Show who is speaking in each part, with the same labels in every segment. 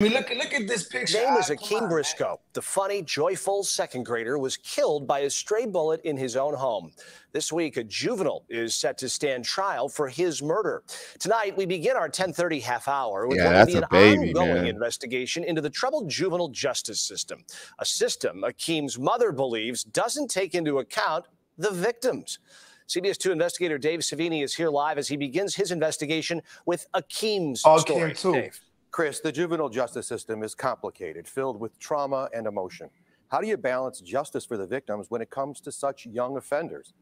Speaker 1: I mean, look, look at this picture.
Speaker 2: Name is
Speaker 1: Ah,
Speaker 2: Akeem
Speaker 1: on,
Speaker 2: Briscoe. The funny, joyful second grader was killed by a stray bullet in his own home. This week, a juvenile is set to stand trial for his murder. Tonight, we begin our 10:30 half hour with
Speaker 3: Yeah,
Speaker 2: what will
Speaker 3: that's
Speaker 2: be
Speaker 3: a
Speaker 2: an
Speaker 3: baby,
Speaker 2: ongoing
Speaker 3: man.
Speaker 2: investigation into the troubled juvenile justice system, a system Akeem's mother believes doesn't take into account the victims. CBS 2 investigator Dave Savini is here live as he begins his investigation with Akeem's
Speaker 1: Oh,
Speaker 2: story.
Speaker 1: Too.
Speaker 2: Dave.
Speaker 4: Chris, the juvenile justice system is complicated, filled with trauma and emotion. How do you balance justice for the victims when it comes to such young offenders?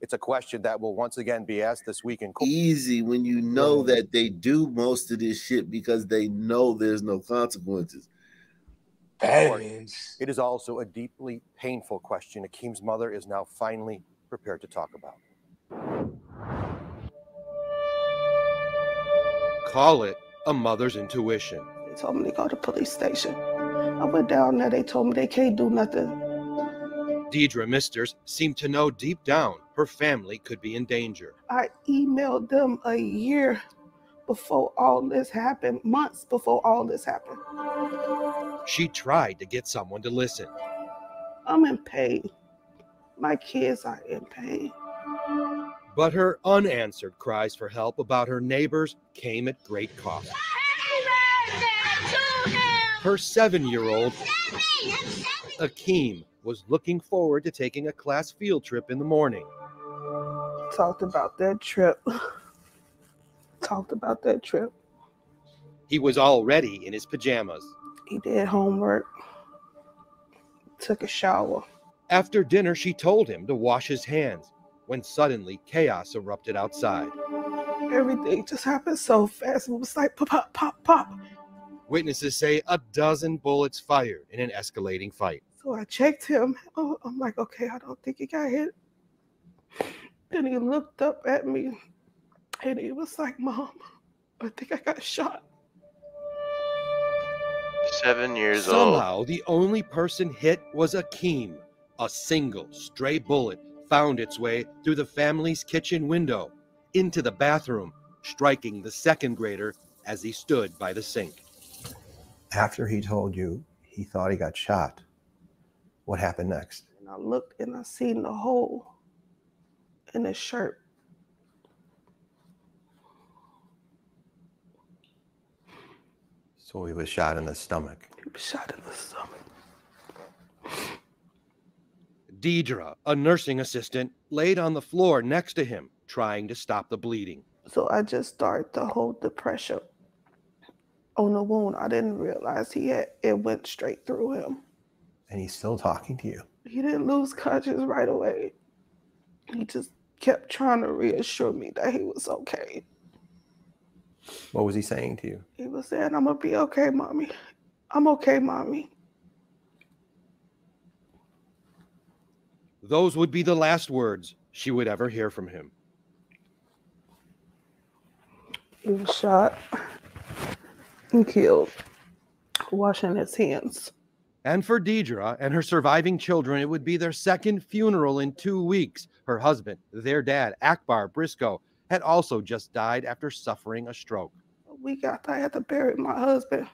Speaker 4: It's a question that will once again be asked this week in court.
Speaker 5: easy when you know that they do most of this shit because they know there's no consequences.
Speaker 1: That is.
Speaker 4: It is also a deeply painful question Akeem's mother is now finally prepared to talk about.
Speaker 6: Call it a mother's intuition.
Speaker 7: They told me to go to police station. I went down there. They told me they can't do nothing.
Speaker 6: Deidre Misters seemed to know deep down her family could be in danger.
Speaker 7: I emailed them a year before all this happened, months before all this happened.
Speaker 6: She tried to get someone to listen.
Speaker 7: I'm in pain. My kids are in pain.
Speaker 6: But her unanswered cries for help about her neighbors came at great cost. Her seven year old, Akeem, was looking forward to taking a class field trip in the morning.
Speaker 7: Talked about that trip. Talked about that trip.
Speaker 6: He was already in his pajamas.
Speaker 7: He did homework. Took a shower.
Speaker 6: After dinner, she told him to wash his hands when suddenly chaos erupted outside.
Speaker 7: Everything just happened so fast. It was like pop, pop, pop, pop.
Speaker 6: Witnesses say a dozen bullets fired in an escalating fight.
Speaker 7: So I checked him. Oh, I'm like, okay, I don't think he got hit. Then he looked up at me and he was like, Mom, I think I got shot.
Speaker 8: Seven years old.
Speaker 6: Somehow, the only person hit was Akeem. A single stray bullet found its way through the family's kitchen window into the bathroom, striking the second grader as he stood by the sink.
Speaker 9: After he told you he thought he got shot, what happened next?
Speaker 7: And I looked and I seen the hole in his shirt.
Speaker 9: So he was shot in the stomach.
Speaker 7: He was shot in the stomach.
Speaker 6: Deidre, a nursing assistant, laid on the floor next to him, trying to stop the bleeding.
Speaker 7: So I just started to hold the pressure on the wound. I didn't realize he had it went straight through him.
Speaker 9: And he's still talking to you.
Speaker 7: He didn't lose conscience right away. He just kept trying to reassure me that he was okay.
Speaker 9: What was he saying to you?
Speaker 7: He was saying, I'm gonna be okay, mommy. I'm okay, mommy.
Speaker 6: Those would be the last words she would ever hear from him.
Speaker 7: He was shot and killed, washing his hands.
Speaker 6: And for Deidre and her surviving children, it would be their second funeral in two weeks. Her husband, their dad, Akbar Briscoe, had also just died after suffering a stroke.
Speaker 7: A week after I had to bury my husband,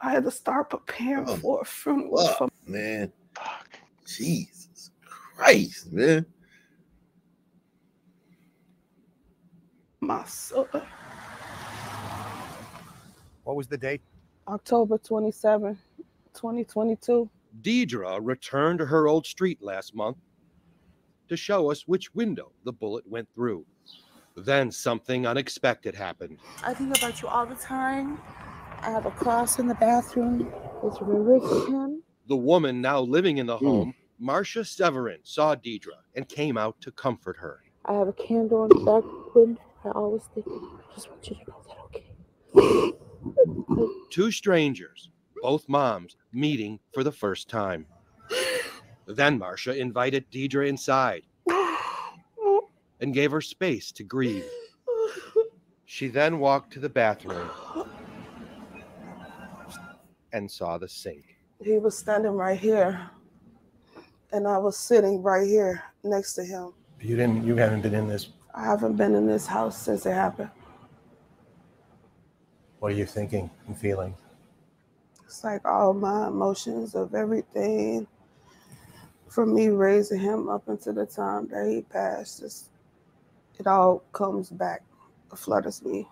Speaker 7: I had to start preparing
Speaker 5: Oh,
Speaker 7: for a funeral
Speaker 5: Fuck,
Speaker 7: for
Speaker 5: man. Jesus Christ, man.
Speaker 7: my son.
Speaker 4: What was the date?
Speaker 7: October 27, 2022.
Speaker 6: Deidre returned to her old street last month to show us which window the bullet went through. Then something unexpected happened.
Speaker 10: I think about you all the time. I have a cross in the bathroom which remembers him.
Speaker 6: The woman now living in the hmm. home, Marcia Severin, saw Deidre and came out to comfort her.
Speaker 10: I have a candle on the back window. I always think, I just want you to know that, okay?
Speaker 6: Two strangers, both moms, meeting for the first time. Then Marcia invited Deidre inside and gave her space to grieve. She then walked to the bathroom and saw the sink.
Speaker 7: He was standing right here, and I was sitting right here next to him.
Speaker 9: You didn't. You haven't been in this.
Speaker 7: I haven't been in this house since it happened.
Speaker 9: What are you thinking and feeling?
Speaker 7: It's like all my emotions of everything from me raising him up until the time that he passed. Just, it all comes back, flutters me.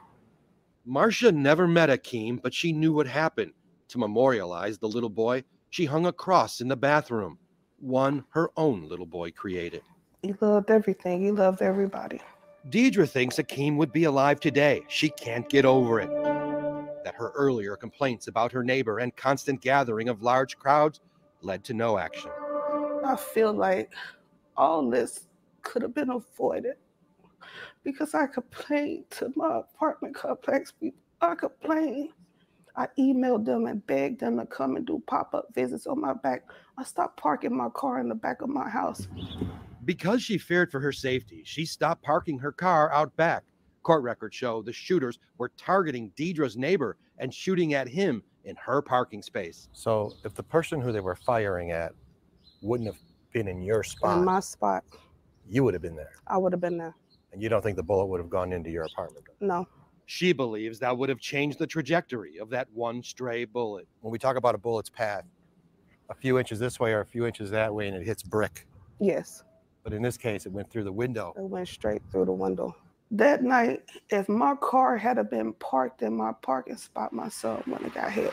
Speaker 6: Marcia never met Akeem, but she knew what happened. To memorialize the little boy, she hung a cross in the bathroom, one her own little boy created.
Speaker 7: He loved everything. He loved everybody.
Speaker 6: Deidre thinks Akeem would be alive today. She can't get over it. That her earlier complaints about her neighbor and constant gathering of large crowds led to no action.
Speaker 7: I feel like all this could have been avoided because I complained to my apartment complex people. I complained. I emailed them and begged them to come and do pop up visits on my back. I stopped parking my car in the back of my house.
Speaker 6: Because she feared for her safety, she stopped parking her car out back. Court records show the shooters were targeting Deidre's neighbor and shooting at him in her parking space.
Speaker 4: So if the person who they were firing at wouldn't have been in your spot,
Speaker 7: In my spot,
Speaker 4: you would have been there.
Speaker 7: I would have been there.
Speaker 4: And you don't think the bullet would have gone into your apartment?
Speaker 7: No.
Speaker 6: She believes that would have changed the trajectory of that one stray bullet.
Speaker 4: When we talk about a bullet's path, a few inches this way or a few inches that way, and it hits brick.
Speaker 7: Yes,
Speaker 4: But in this case, it went through the window.
Speaker 7: it went straight through the window. That night, if my car had been parked in my parking spot, my son wouldn't have got hit.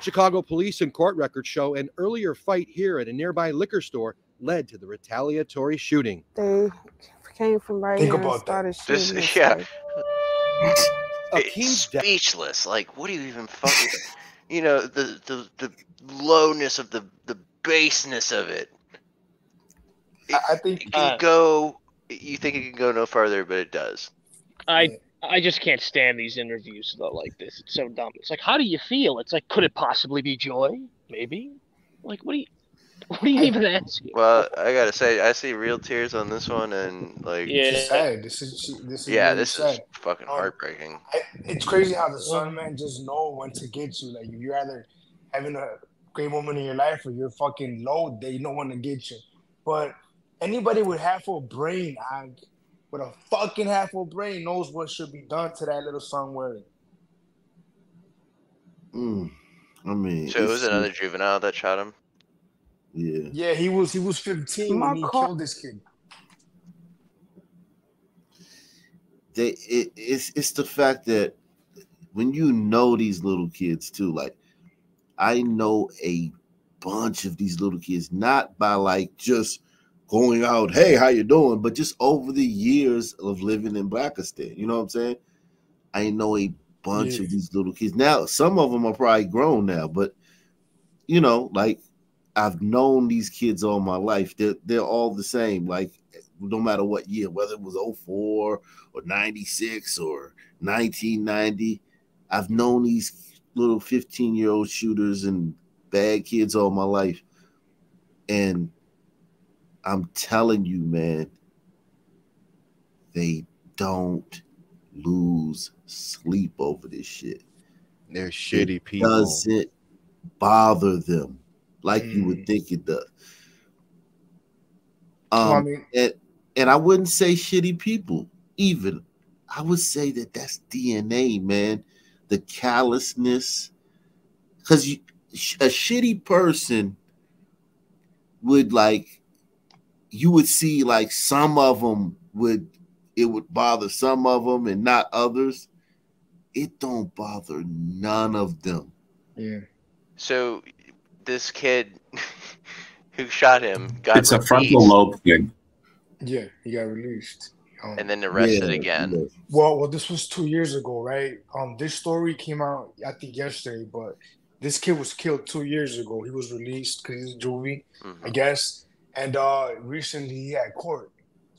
Speaker 6: Chicago police and court records show an earlier fight here at a nearby liquor store led to the retaliatory shooting.
Speaker 7: They came from right
Speaker 1: Think
Speaker 7: here and
Speaker 1: about that.
Speaker 7: started
Speaker 8: This,
Speaker 7: shooting. this
Speaker 8: yeah.
Speaker 7: way.
Speaker 8: It's speechless. Like, what do you even fucking? you know, the the the lowness of the the baseness of it.
Speaker 1: I, I think
Speaker 8: It can
Speaker 3: Uh,
Speaker 8: go. You think it can go no further, but it does.
Speaker 3: I I just can't stand these interviews though like this. It's so dumb. It's like, how do you feel? It's like, could it possibly be joy? Maybe. Like, what do you what do you even ask?
Speaker 8: Well, I gotta say, I see real tears on this one, and like,
Speaker 3: Yeah.
Speaker 1: it's sad. This is this is
Speaker 8: yeah,
Speaker 1: really
Speaker 8: this
Speaker 1: sad.
Speaker 8: is fucking
Speaker 1: Um,
Speaker 8: heartbreaking.
Speaker 1: I, it's crazy how the sun man just know when to get you. Like you're either having a great moment in your life or you're fucking low, they know when to get you. But anybody with half a brain, I, with a fucking half a brain, knows what should be done to that little son word.
Speaker 5: Mm, I mean,
Speaker 8: So it was another juvenile that shot him.
Speaker 5: Yeah.
Speaker 1: Yeah, he was he was 15
Speaker 7: My
Speaker 1: when he
Speaker 7: car-
Speaker 1: killed this kid.
Speaker 5: they it, it's it's the fact that when you know these little kids too, like I know a bunch of these little kids, not by like just going out, hey, how you doing, but just over the years of living in Blackistan. You know what I'm saying? I know a bunch
Speaker 1: Yeah.
Speaker 5: of these little kids. Now, some of them are probably grown now, but you know, like I've known these kids all my life. They're they're all the same. Like no matter what year, whether it was 04 or 96 or 1990, I've known these little 15 year old shooters and bad kids all my life. And I'm telling you, man, they don't lose sleep over this shit.
Speaker 11: They're shitty
Speaker 5: It
Speaker 11: people.
Speaker 5: doesn't bother them like you
Speaker 1: Mm.
Speaker 5: would think it does.
Speaker 1: Well, I
Speaker 5: Um,
Speaker 1: mean,
Speaker 5: and, and I wouldn't say shitty people even. I would say that that's DNA, man. The callousness, because a shitty person would like, you would see like some of them would it would bother some of them and not others. It don't bother none of them.
Speaker 1: yeah.
Speaker 8: So this kid who shot him got
Speaker 12: It's a frontal lobe thing.
Speaker 1: Yeah, he got released. Um,
Speaker 8: and then arrested
Speaker 5: Yeah,
Speaker 8: again.
Speaker 5: yeah.
Speaker 1: Well, well, this was two years ago, right? Um, this story came out, I think, yesterday, but this kid was killed two years ago. He was released because he's a juvie,
Speaker 8: Mhm.
Speaker 1: I guess. And uh, recently he had court,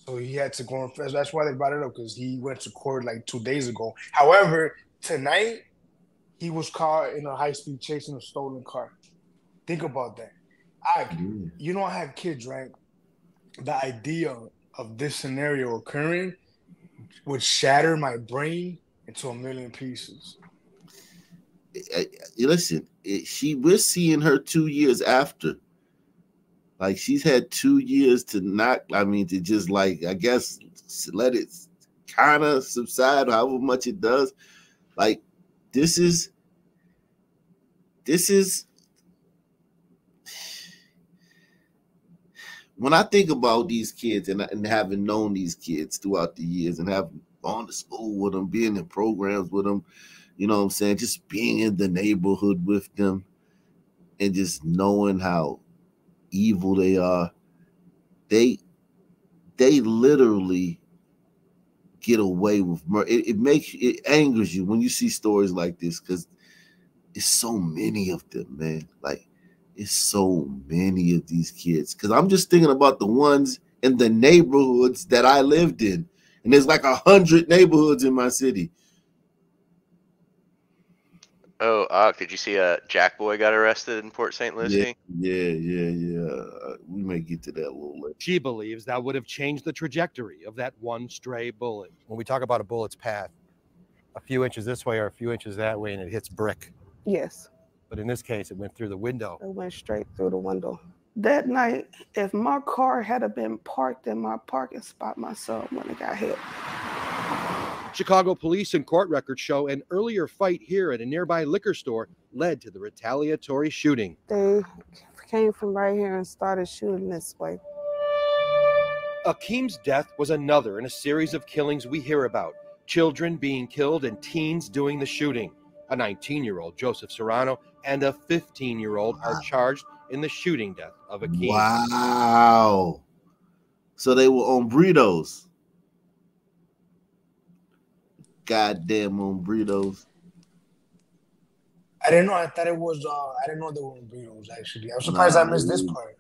Speaker 1: so he had to go. On, that's why they brought it up because he went to court like two days ago. However, tonight he was caught in a high speed chase in a stolen car. Think about that. I, you know, I have kids, right? The idea of this scenario occurring would shatter my brain into a million pieces.
Speaker 5: I- I- listen, it, she we're seeing her two years after. Like she's had two years to not. I mean, to just like I guess let it kind of subside, however much it does. Like this is this is when I think about these kids and, and having known these kids throughout the years and having gone to school with them, being in programs with them, you know what I'm saying, just being in the neighborhood with them and just knowing how evil they are, they they literally get away with murder. It, it makes it angers you when you see stories like this because it's so many of them, man. Like it's so many of these kids. Because I'm just thinking about the ones in the neighborhoods that I lived in, and there's like a hundred neighborhoods in my city.
Speaker 8: Oh, uh, did you see uh, Jackboy got arrested in Port St. Lucie?
Speaker 5: Yeah, yeah, yeah, yeah. Uh, we may get to that a little later.
Speaker 6: She believes that would have changed the trajectory of that one stray bullet.
Speaker 4: When we talk about a bullet's path, a few inches this way or a few inches that way, and it hits brick.
Speaker 7: Yes,
Speaker 4: But in this case, it went through the window.
Speaker 7: it went straight through the window. That night, if my car had been parked in my parking spot, my son wouldn't have got hit.
Speaker 6: Chicago police and court records show an earlier fight here at a nearby liquor store led to the retaliatory shooting.
Speaker 7: They came from right here and started shooting this way.
Speaker 6: Akeem's death was another in a series of killings we hear about children being killed and teens doing the shooting. A 19 year old, Joseph Serrano, and a 15 year old are charged in the shooting death of Akeem.
Speaker 5: Wow. So they were on burritos. Goddamn on burritos.
Speaker 1: I didn't know. I thought it was. Uh, I didn't know they were in burritos. Actually, I'm surprised I missed this part.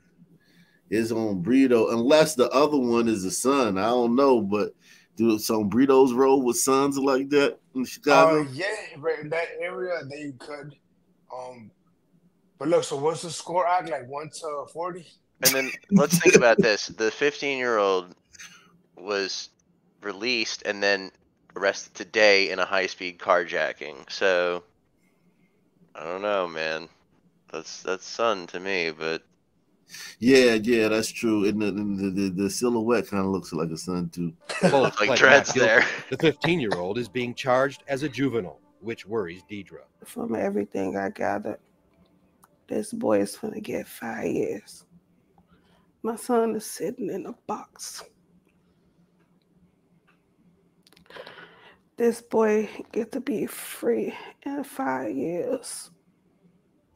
Speaker 5: It's on burrito, unless the other one is a son. I don't know, but do some burritos roll with sons like that in Chicago?
Speaker 1: Uh, yeah, right in that area they could. Um, but look, so what's the score act like? One to forty.
Speaker 8: And then let's think about this: the 15 year old was released and then arrested today in a high speed carjacking. So I don't know, man. That's that's son to me, but
Speaker 5: yeah, yeah, that's true. And the the, the, the silhouette kind of looks like a son too.
Speaker 6: Both
Speaker 8: like
Speaker 6: pled
Speaker 8: dreads
Speaker 6: not
Speaker 8: there.
Speaker 6: The 15 year old is being charged as a juvenile, which worries Deidre.
Speaker 7: From everything I gathered, this boy is gonna get five years. My son is sitting in a box. This boy get to be free in five years.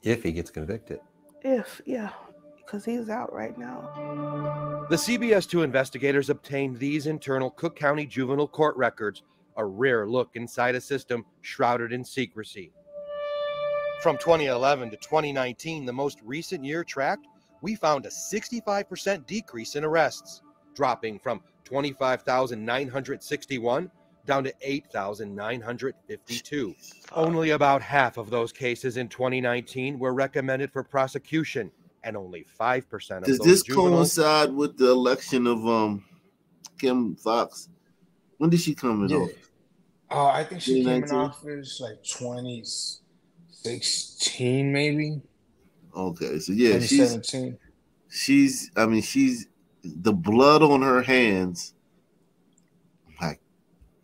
Speaker 9: If he gets convicted.
Speaker 7: If yeah, because he's out right now.
Speaker 6: The CBS 2 investigators obtained these internal Cook County juvenile court records, a rare look inside a system shrouded in secrecy. From 2011 to 2019, the most recent year tracked, we found a 65% decrease in arrests, dropping from 25,961 down to 8,952. Only about half of those cases in 2019 were recommended for prosecution, and only 5%
Speaker 5: Does this
Speaker 6: juveniles
Speaker 5: coincide with the election of um Kim Foxx? When did she come in
Speaker 1: Yeah.
Speaker 5: office?
Speaker 1: Uh, I think she came in office like 2016, maybe.
Speaker 5: Okay, so yeah, she's she's I mean she's the blood on her hands. My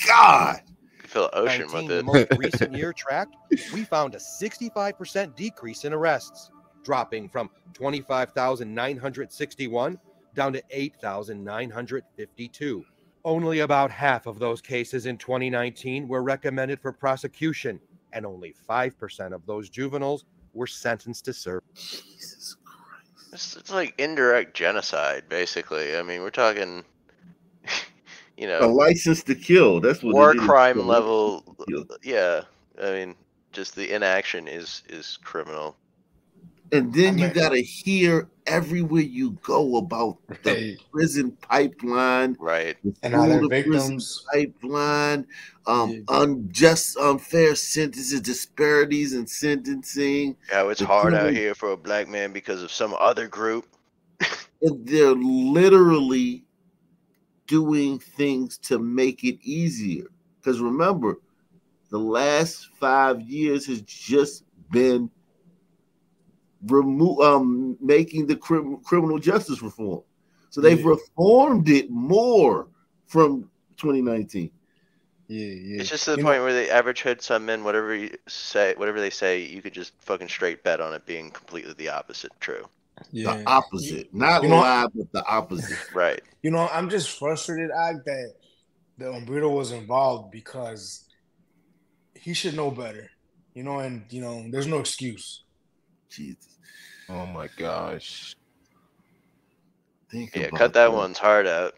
Speaker 5: God.
Speaker 8: you feel the ocean
Speaker 6: 19,
Speaker 8: with
Speaker 6: the
Speaker 8: it.
Speaker 6: most recent year tracked, we found a 65% decrease in arrests, dropping from 25,961 down to 8,952. Only about half of those cases in 2019 were recommended for prosecution, and only 5% of those juveniles were sentenced to serve.
Speaker 5: Jesus Christ.
Speaker 8: It's, it's like indirect genocide, basically. I mean, we're talking, you know.
Speaker 5: A license to kill. That's what
Speaker 8: war
Speaker 5: it is.
Speaker 8: crime level.
Speaker 5: license to kill.
Speaker 8: Yeah, I mean, just the inaction is is criminal.
Speaker 5: And then
Speaker 1: I
Speaker 5: you
Speaker 1: mean-
Speaker 5: gotta hear everywhere you go about the
Speaker 1: Hey,
Speaker 5: prison pipeline,
Speaker 8: Right.
Speaker 1: and other
Speaker 5: the prison
Speaker 1: victims.
Speaker 5: pipeline, um,
Speaker 1: Yeah.
Speaker 5: unjust, unfair sentences, disparities in sentencing.
Speaker 8: How it's
Speaker 5: The
Speaker 8: hard out here for a black man because of some other group.
Speaker 5: And they're literally doing things to make it easier. Because remember, the last five years has just been remove um making the crim- criminal justice reform. So they've
Speaker 1: Yeah.
Speaker 5: reformed it more from 2019.
Speaker 1: Yeah, yeah.
Speaker 8: It's just to the
Speaker 1: You know-
Speaker 8: point where the average hood some men, whatever you say, whatever they say, you could just fucking straight bet on it being completely the opposite true.
Speaker 1: Yeah.
Speaker 5: The opposite, not
Speaker 1: You know-
Speaker 5: lie, but the opposite.
Speaker 8: Right.
Speaker 1: You know, I'm just frustrated, Ak, that the Umbrito was involved because he should know better. You know, and you know, there's no excuse.
Speaker 5: Jesus.
Speaker 11: Oh my gosh.
Speaker 5: Think
Speaker 8: Yeah,
Speaker 5: about
Speaker 8: cut that one's heart out.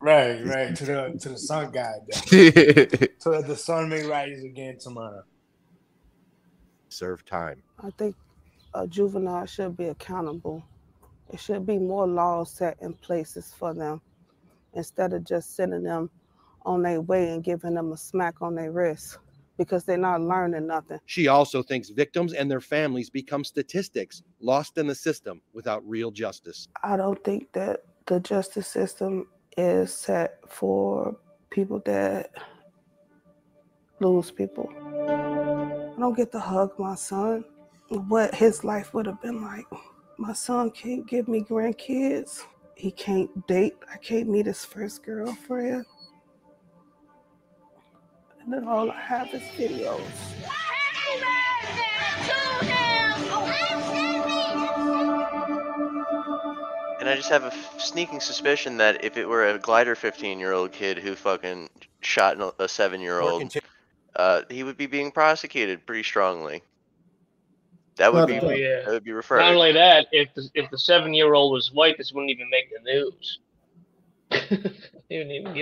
Speaker 1: Right, right. To the to the sun god. so that the sun may rise again tomorrow.
Speaker 6: Serve time.
Speaker 7: I think a juvenile should be accountable. It should be more laws set in places for them instead of just sending them on their way and giving them a smack on their wrist because they're not learning nothing.
Speaker 6: She also thinks victims and their families become statistics lost in the system without real justice.
Speaker 7: I don't think that the justice system is set for people that lose people. I don't get to hug my son. What his life would have been like. My son can't give me grandkids. He can't date. I can't meet his first girlfriend. And then all I have is videos.
Speaker 8: And I just have a f- sneaking suspicion that if it were a glider 15 year old kid who fucking shot a seven year old, uh, he would be being prosecuted pretty strongly. That would be
Speaker 3: Oh, yeah.
Speaker 8: that would be referred.
Speaker 3: Not only that, if the, if the seven year old was white, this wouldn't even make the news. they wouldn't even give